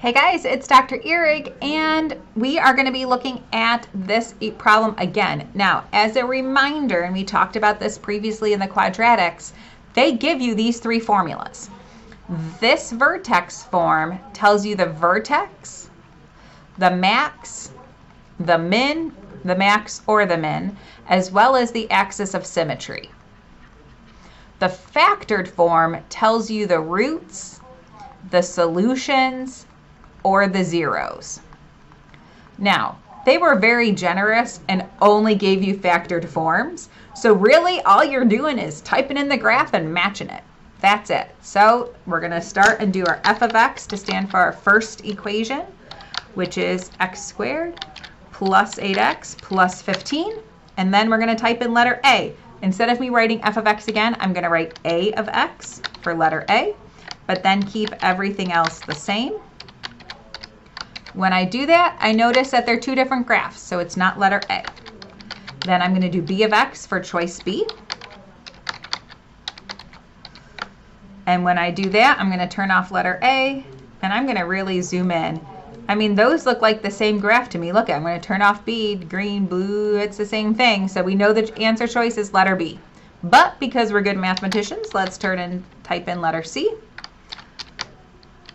Hey guys, it's Dr. Ihrig, and we are going to be looking at this problem again. Now, as a reminder, and we talked about this previously in the quadratics, they give you these three formulas. This vertex form tells you the vertex, the max, the min, the max or the min, as well as the axis of symmetry. The factored form tells you the roots, the solutions, or the zeros. Now, they were very generous and only gave you factored forms. So really all you're doing is typing in the graph and matching it. That's it. So we're going to start and do our f of x to stand for our first equation, which is x squared plus 8x plus 15. And then we're going to type in letter A. Instead of me writing f of x again, I'm going to write a of x for letter A, but then keep everything else the same. When I do that, I notice that they're two different graphs, so it's not letter A. Then I'm going to do b of x for choice B. And when I do that, I'm going to turn off letter A, and I'm going to really zoom in. I mean, those look like the same graph to me. Look, I'm going to turn off B, green, blue, it's the same thing. So we know the answer choice is letter B. But because we're good mathematicians, let's turn and type in letter C.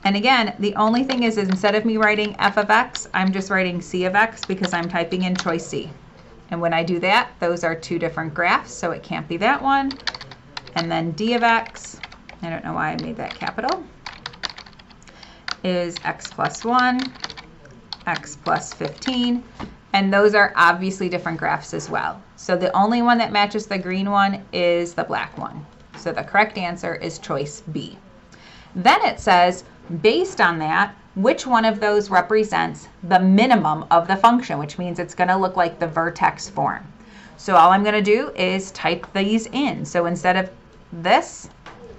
And again, the only thing is, is instead of me writing f of x, I'm just writing c of x because I'm typing in choice C. And when I do that, those are two different graphs, so it can't be that one. And then d of x, I don't know why I made that capital, is x plus 1, x plus 15, and those are obviously different graphs as well. So the only one that matches the green one is the black one. So the correct answer is choice B. Then it says, Based on that, which one of those represents the minimum of the function, which means it's going to look like the vertex form. So all I'm going to do is type these in. So instead of this,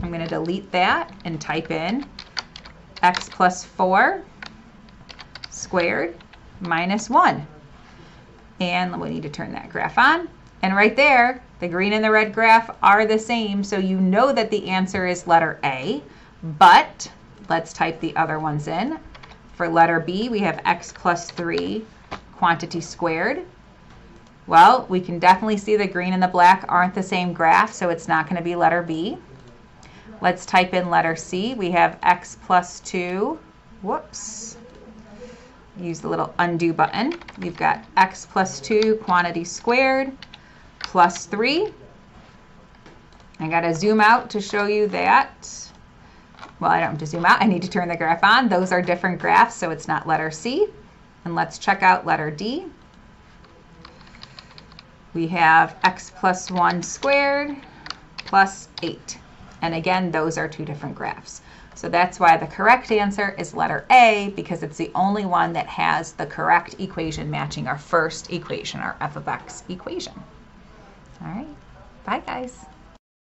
I'm going to delete that and type in x plus 4 squared minus 1. And we need to turn that graph on. And right there, the green and the red graph are the same, so you know that the answer is letter A, but Let's type the other ones in. For letter B, we have x plus 3 quantity squared. Well, we can definitely see the green and the black aren't the same graph, so it's not going to be letter B. Let's type in letter C. We have x plus 2. Whoops. Use the little undo button. We've got x plus 2 quantity squared plus 3. I got to zoom out to show you that well, I don't have to zoom out. I need to turn the graph on. Those are different graphs, so it's not letter C. And let's check out letter D. We have x plus 1 squared plus 8. And again, those are two different graphs. So that's why the correct answer is letter A, because it's the only one that has the correct equation matching our first equation, our f of x equation. All right, bye guys.